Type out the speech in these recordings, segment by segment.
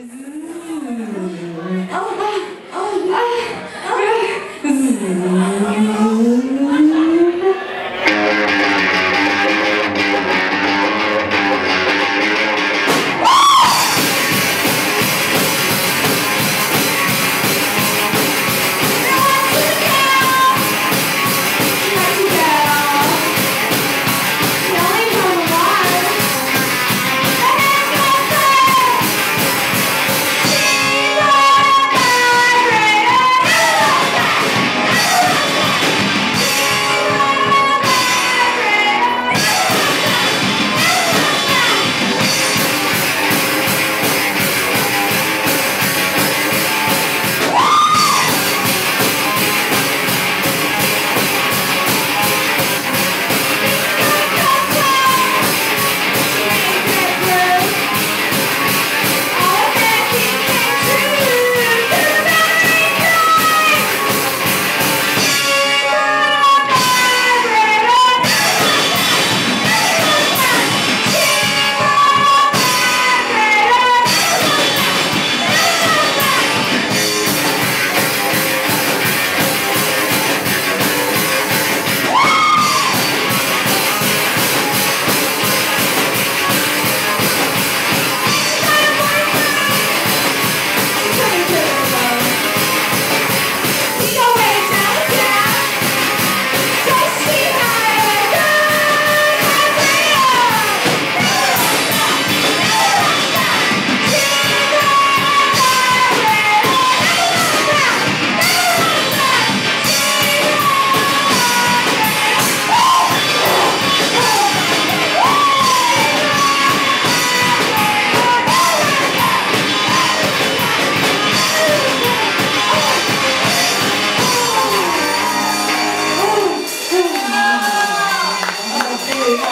Bzzz.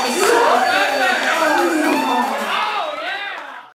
아이고.